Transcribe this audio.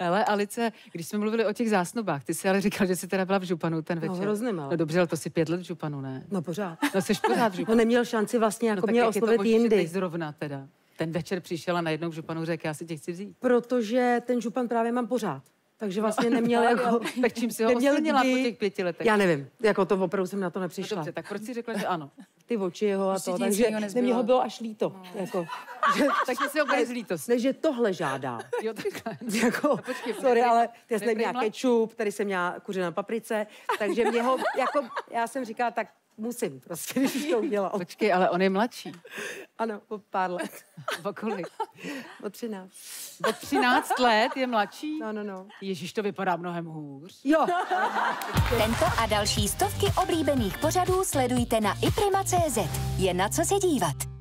Ale Alice, když jsme mluvili o těch zásnubách, ty si ale říkal, že jsi teda byla v Županu ten večer. No, hrozným, ale. No dobře, ale to si pět let v Županu, ne? No pořád. No jsi pořád v No Županu. neměl šanci vlastně jako tak mě to oslovit že jindy. teď zrovna teda. Ten večer přišel a najednou v Županu řekl, já si tě chci vzít. Protože ten župan právě mám pořád. Takže vlastně neměl No, jako... tak čím si ho neměl po těch pěti letech? Já nevím, jako to opravdu jsem na to No nepřišla. dobře, tak proč jsi řekla, že ano? Ty oči jeho a Prostě to, takže mě ho bylo až líto. Jako, že, Tak si ho bude z lítosti. ne, že tohle žádá. Jo, takhle. Jako, počkej, sorry, ale já jsem měla kečup, tady jsem měla kuře na paprice, takže mě ho, jako, já jsem říkala, tak musím prostě, když to udělal. Počkej, ale on je mladší. Ano, po pár let, O kolik? O 13. O 13 let je mladší? No, no, no. Ježíš, to vypadá mnohem hůř. Jo, Tento a další stovky oblíbených pořadů sledujte na iprima.cz. Je na co se dívat.